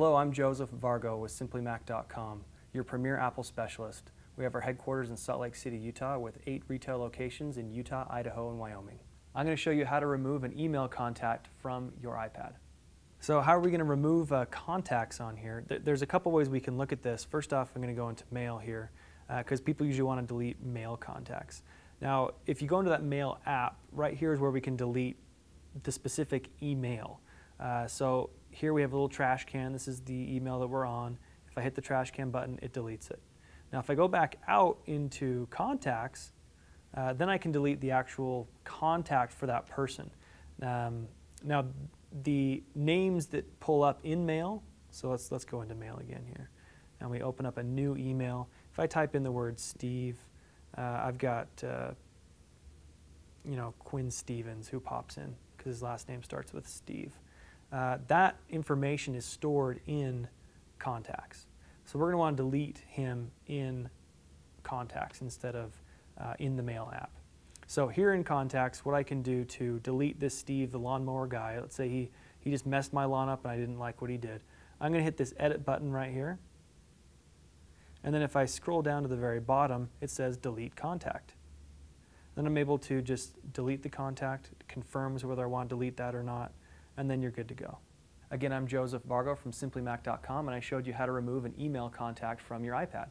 Hello, I'm Joseph Vargo with SimplyMac.com, your premier Apple specialist. We have our headquarters in Salt Lake City, Utah, with eight retail locations in Utah, Idaho, and Wyoming. I'm going to show you how to remove an email contact from your iPad. So how are we going to remove uh, contacts on here? There's a couple ways we can look at this. First off, I'm going to go into Mail here because uh, people usually want to delete mail contacts. Now, if you go into that Mail app, right here is where we can delete the specific email. Uh, so here we have a little trash can. This is the email that we're on. If I hit the trash can button, it deletes it. Now, if I go back out into contacts, uh, then I can delete the actual contact for that person. Um, now, the names that pull up in mail, so let's, let's go into mail again here. And we open up a new email. If I type in the word Steve, uh, I've got, uh, you know, Quinn Stevens who pops in because his last name starts with Steve. Uh, that information is stored in contacts. So we're going to want to delete him in contacts instead of uh, in the mail app. So here in contacts, what I can do to delete this Steve, the lawnmower guy, let's say he, he just messed my lawn up and I didn't like what he did. I'm going to hit this edit button right here. And then if I scroll down to the very bottom, it says delete contact. Then I'm able to just delete the contact, confirms whether I want to delete that or not, and then you're good to go. Again, I'm Joseph Vargo from SimplyMac.com, and I showed you how to remove an email contact from your iPad.